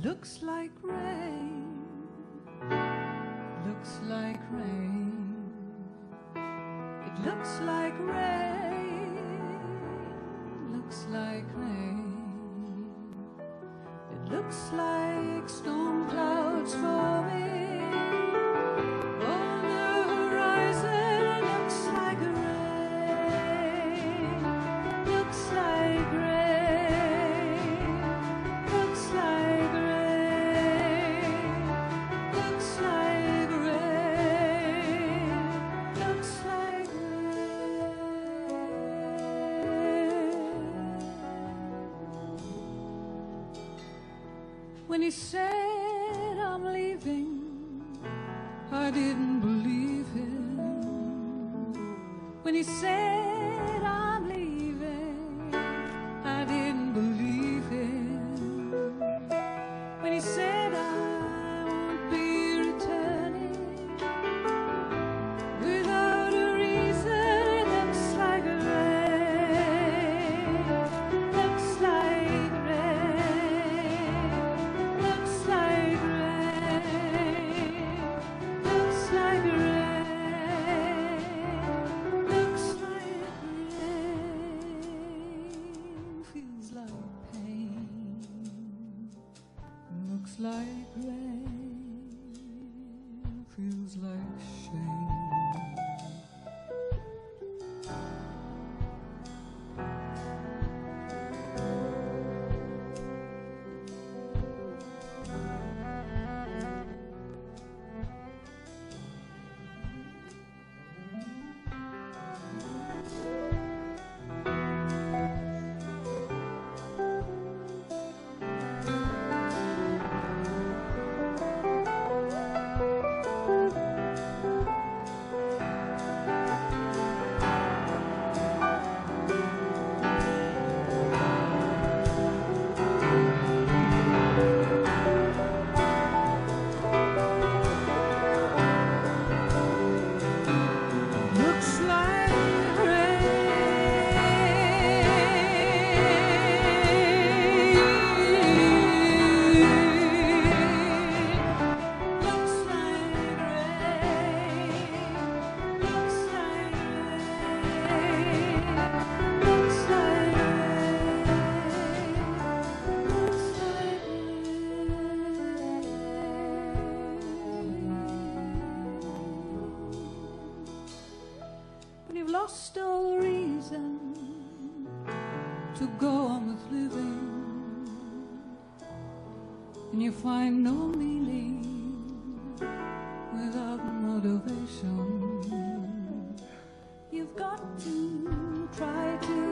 looks like rain. Looks like rain. It looks like rain. Looks like rain. It looks like storm When he said I'm leaving, I didn't believe him. When he said like rain. Feels like shame. Lost all reason to go on with living, and you find no meaning without motivation, you've got to try to